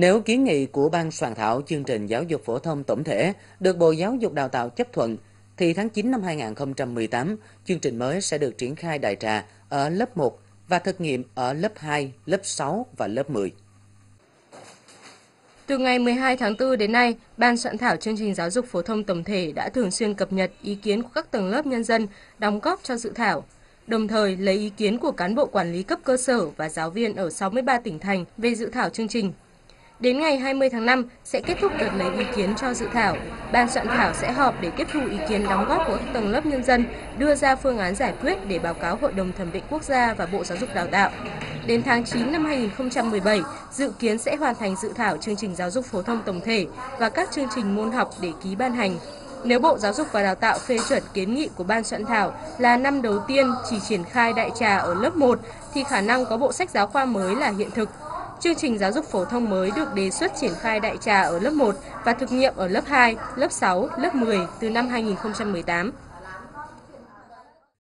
Nếu kiến nghị của Ban soạn thảo chương trình giáo dục phổ thông tổng thể được Bộ Giáo dục Đào tạo chấp thuận, thì tháng 9 năm 2018, chương trình mới sẽ được triển khai đại trà ở lớp 1 và thực nghiệm ở lớp 2, lớp 6 và lớp 10. Từ ngày 12 tháng 4 đến nay, Ban soạn thảo chương trình giáo dục phổ thông tổng thể đã thường xuyên cập nhật ý kiến của các tầng lớp nhân dân đóng góp cho dự thảo, đồng thời lấy ý kiến của cán bộ quản lý cấp cơ sở và giáo viên ở 63 tỉnh thành về dự thảo chương trình. Đến ngày 20 tháng 5 sẽ kết thúc đợt lấy ý kiến cho dự thảo. Ban soạn thảo sẽ họp để tiếp thu ý kiến đóng góp của các tầng lớp nhân dân, đưa ra phương án giải quyết để báo cáo Hội đồng thẩm định quốc gia và Bộ Giáo dục Đào tạo. Đến tháng 9 năm 2017, dự kiến sẽ hoàn thành dự thảo chương trình giáo dục phổ thông tổng thể và các chương trình môn học để ký ban hành. Nếu Bộ Giáo dục và Đào tạo phê chuẩn kiến nghị của ban soạn thảo là năm đầu tiên chỉ triển khai đại trà ở lớp 1 thì khả năng có bộ sách giáo khoa mới là hiện thực. Chương trình giáo dục phổ thông mới được đề xuất triển khai đại trà ở lớp 1 và thực nghiệm ở lớp 2, lớp 6, lớp 10 từ năm 2018.